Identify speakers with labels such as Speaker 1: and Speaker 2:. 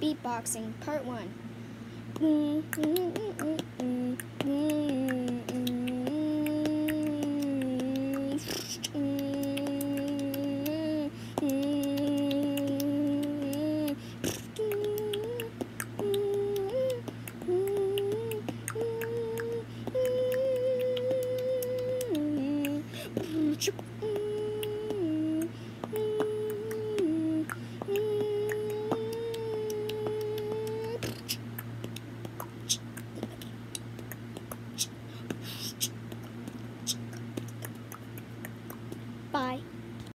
Speaker 1: Beatboxing, Part 1. Chip. Bye.